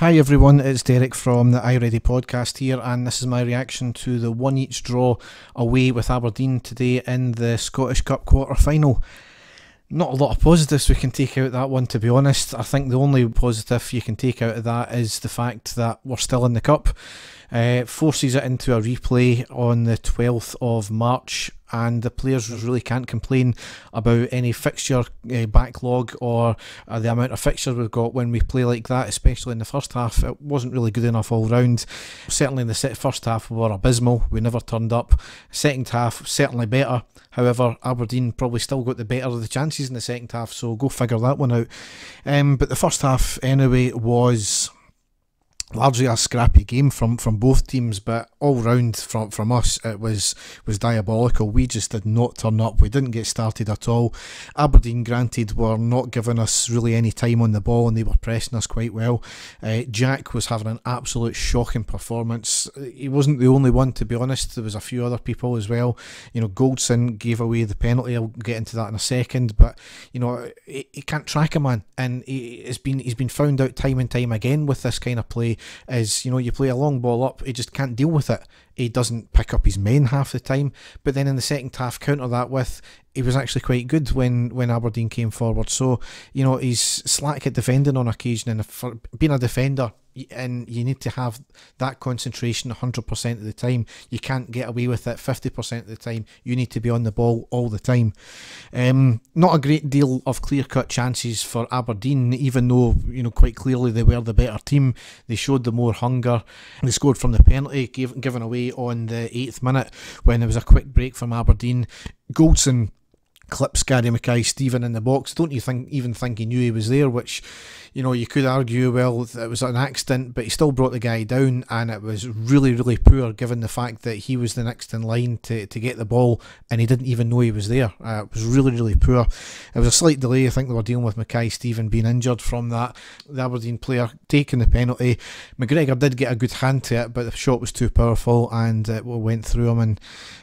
Hi everyone, it's Derek from the Aye Ready podcast here, and this is my reaction to the one each draw away with Aberdeen today in the Scottish Cup quarter final. Not a lot of positives we can take out that one, to be honest. I think the only positive you can take out of that is the fact that we're still in the cup. Uh, forces it into a replay on the 12th of March and the players really can't complain about any fixture uh, backlog or uh, the amount of fixtures we've got when we play like that, especially in the first half. It wasn't really good enough all round. Certainly in the first half we were abysmal. We never turned up. Second half certainly better. However, Aberdeen probably still got the better of the chances in the second half, so go figure that one out. Um, but the first half anyway was largely a scrappy game from from both teams, but all round from from us it was was diabolical. We just did not turn up. We didn't get started at all. Aberdeen, granted, were not giving us really any time on the ball, and they were pressing us quite well. Uh, Jack was having an absolute shocking performance. He wasn't the only one, to be honest. There was a few other people as well. You know, Goldson gave away the penalty. I'll get into that in a second, but you know, he, he can't track a man, and he, has been he's been found out time and time again with this kind of play is you know you play a long ball up, he just can't deal with it. He doesn't pick up his men half the time, but then in the second half, counter that with he was actually quite good when when Aberdeen came forward. So you know he's slack at defending on occasion, and being a defender, and you need to have that concentration 100% of the time. You can't get away with it 50% of the time. You need to be on the ball all the time. Um, not a great deal of clear-cut chances for Aberdeen, even though you know quite clearly they were the better team. They showed the more hunger. They scored from the penalty given away on the eighth minute when there was a quick break from Aberdeen. Goldson clips Gary Mackay Steven in the box. Don't you think even think he knew he was there? Which, you know, you could argue well it was an accident, but he still brought the guy down, and it was really really poor given the fact that he was the next in line to, to get the ball, and he didn't even know he was there. Uh, it was really really poor. It was a slight delay. I think they were dealing with Mackay Steven being injured from that. The Aberdeen player taking the penalty. McGregor did get a good hand to it, but the shot was too powerful and it went through him and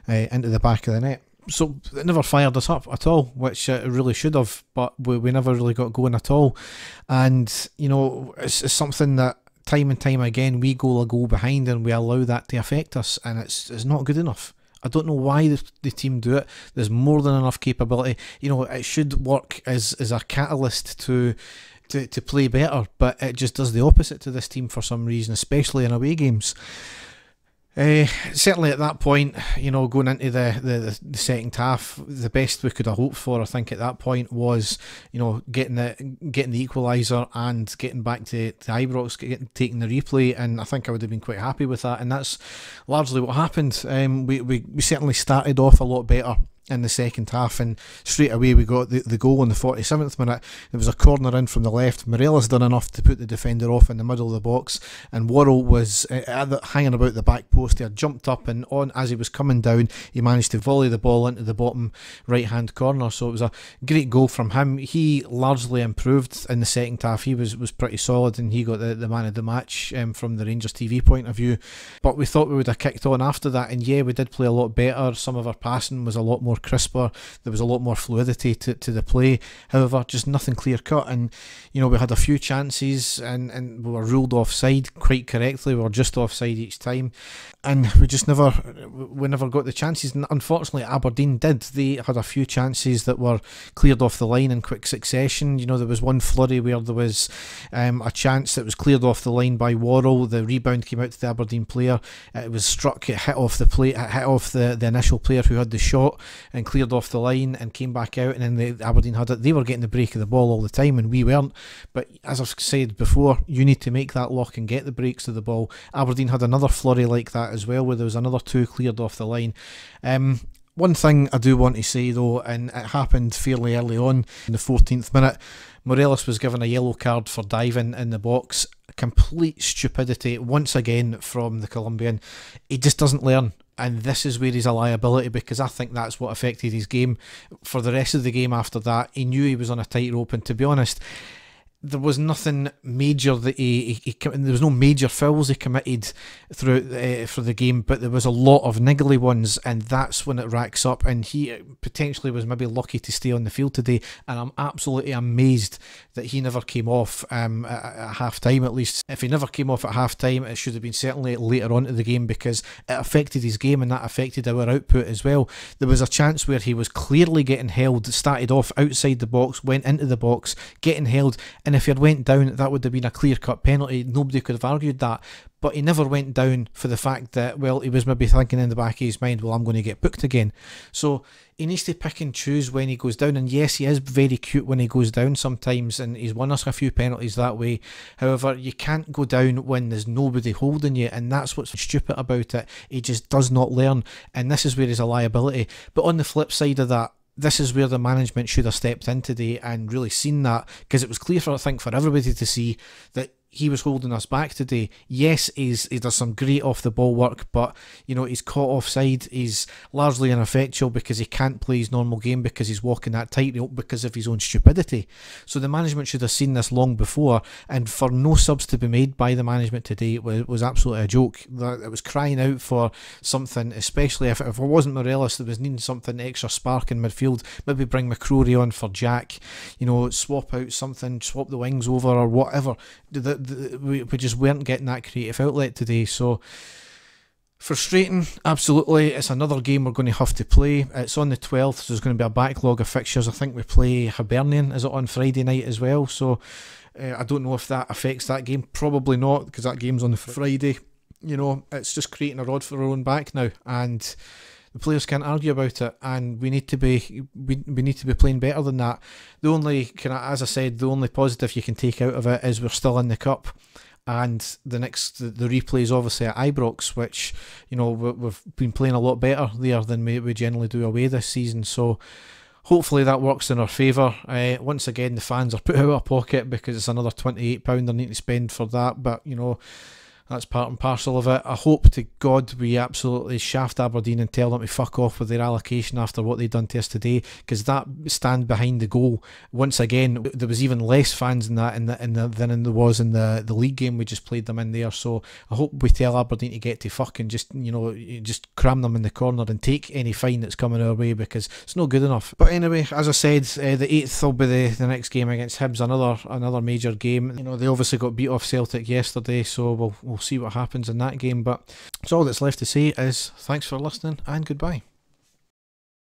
uh, into the back of the net so it never fired us up at all, which it really should have, but we, we never really got going at all. And, you know, it's, it's something that time and time again we go a goal behind and we allow that to affect us, and it's, it's not good enough. I don't know why the, the team do it. There's more than enough capability. You know, it should work as, as a catalyst to to, to play better, but it just does the opposite to this team for some reason, especially in away games. Uh, certainly at that point, you know, going into the, the, the second half, the best we could have hoped for, I think, at that point was, you know, getting the getting the equaliser and getting back to, to Ibrox, getting, taking the replay, and I think I would have been quite happy with that. And that's largely what happened. Um, we, we, we certainly started off a lot better in the second half, and straight away we got the, the goal in the 47th minute. There was a corner in from the left. Morelos done enough to put the defender off in the middle of the box, and Worrall was uh, hanging about the back post. He had jumped up, and on as he was coming down, he managed to volley the ball into the bottom right hand corner. So it was a great goal from him. He largely improved in the second half. He was, was pretty solid, and he got the, the man of the match um, from the Rangers TV point of view. But we thought we would have kicked on after that, and yeah, we did play a lot better. Some of our passing was a lot more crisper. There was a lot more fluidity to, to the play. However, just nothing clear cut. And, you know, we had a few chances and, and we were ruled offside quite correctly. We were just offside each time. And we just never, we never got the chances. And unfortunately, Aberdeen did. They had a few chances that were cleared off the line in quick succession. You know, there was one flurry where there was um, a chance that was cleared off the line by Worrall. The rebound came out to the Aberdeen player. It was struck, it hit off the play, it hit off the, the initial player who had the shot and cleared off the line and came back out. And then the Aberdeen had it. They were getting the break of the ball all the time, and we weren't. But as I've said before, you need to make that lock and get the breaks of the ball. Aberdeen had another flurry like that as well, where there was another two cleared off the line. Um, one thing I do want to say though, and it happened fairly early on in the 14th minute, Morelos was given a yellow card for diving in the box. Complete stupidity once again from the Colombian. He just doesn't learn and this is where he's a liability because I think that's what affected his game for the rest of the game after that. He knew he was on a tightrope, and to be honest, there was nothing major that he, he, he there was no major fouls he committed throughout uh, for the game, but there was a lot of niggly ones, and that's when it racks up. And he potentially was maybe lucky to stay on the field today, and I'm absolutely amazed that he never came off um, at, at half time. At least, if he never came off at half time, it should have been certainly later on to the game because it affected his game and that affected our output as well. There was a chance where he was clearly getting held, started off outside the box, went into the box, getting held, and and if he had went down, that would have been a clear cut penalty. Nobody could have argued that. But he never went down for the fact that, well, he was maybe thinking in the back of his mind, well, I'm going to get booked again. So he needs to pick and choose when he goes down. And yes, he is very cute when he goes down sometimes, and he's won us a few penalties that way. However, you can't go down when there's nobody holding you, and that's what's stupid about it. He just does not learn, and this is where he's a liability. But on the flip side of that, this is where the management should have stepped in today and really seen that because it was clear for I think for everybody to see that he was holding us back today. Yes, he's he does some great off the ball work, but you know he's caught offside. He's largely ineffectual because he can't play his normal game because he's walking that tightrope because of his own stupidity. So the management should have seen this long before, and for no subs to be made by the management today was, was absolutely a joke. It was crying out for something, especially if, if it wasn't Morelos that was needing something extra spark in midfield. Maybe bring McCrorie on for Jack. You know, swap out something, swap the wings over or whatever. The, the, we, we just weren't getting that creative outlet today. So frustrating, absolutely. It's another game we're going to have to play. It's on the 12th, so there's going to be a backlog of fixtures. I think we play Hibernian, is it on Friday night as well? So uh, I don't know if that affects that game. Probably not, because that game's on the Friday. You know, it's just creating a rod for our own back now. And the players can't argue about it, and we need to be we, we need to be playing better than that. The only kind of, as I said, the only positive you can take out of it is we're still in the cup, and the next the, the replay is obviously at Ibrox, which you know we, we've been playing a lot better there than we, we generally do away this season. So hopefully that works in our favour. Uh, once again, the fans are put out of pocket because it's another twenty-eight pound they need to spend for that. But you know, that's part and parcel of it. I hope to God we absolutely shaft Aberdeen and tell them to fuck off with their allocation after what they've done to us today, because that stand behind the goal. Once again, there was even less fans in that in the, in the, than there was in the, the league game we just played them in there. So I hope we tell Aberdeen to get to fucking just you know just cram them in the corner and take any fine that's coming our way because it's not good enough. But anyway, as I said, uh, the eighth will be the, the next game against Hibs, another another major game. You know they obviously got beat off Celtic yesterday, so we'll we'll see what happens in that game. But so all that's left to say is thanks for listening and goodbye.